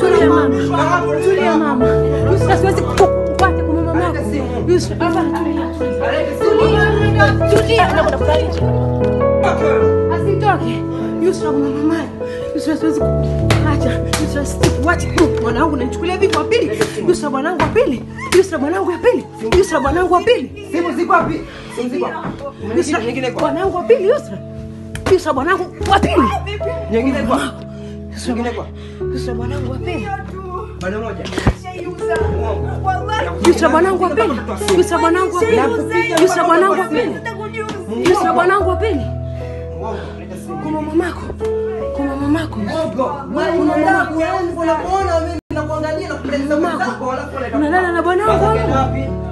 Tulia mama. Mama. Yusra siwezi kuacha. Yusra. Mwanangu nanichukulia vipi wa pili? Yusra mwanangu wa pili. Yusra mwanangu wa pili. Yusra mwanangu wa pili. Simu ziko wapi? Simu ziko. Yusra Nyingine kwa. bwanangu wa pili Yusra. Yusra mwanangu wa pili. Nyingine kwa. Yusra Nyingine kwa. Yusra bwanangu wa pili. Bado moja. Yusra mwanangu wa pili. Yusra mwanangu wa pili. Yusra mwanangu wa pili. Yusra wa. Kwa mamako. Kwa mamako. Unalala na bwanangu.